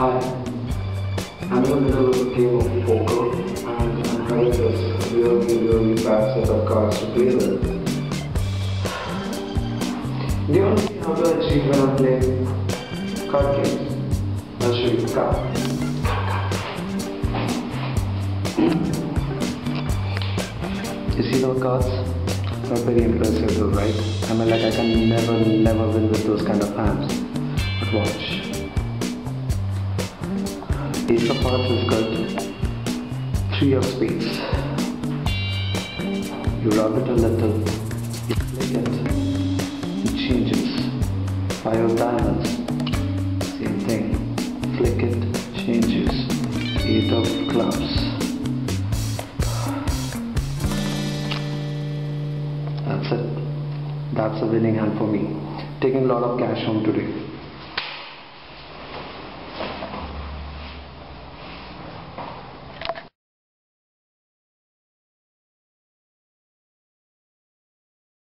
Hi, I'm in the middle of a game of poker and I'm having this really, really bad set of cards to play with. The only thing I will achieve when I'm playing card games, I'll show you cards. You see those cards? Not very impressive though, right? I mean like I can never, never win with those kind of hands. But watch. Ace of Hearts is good. Three of Spades. You rub it a little. You flick it. It changes. Five of Diamonds. Same thing. Flick it. Changes. Eight of Clubs. That's it. That's a winning hand for me. Taking a lot of cash home today.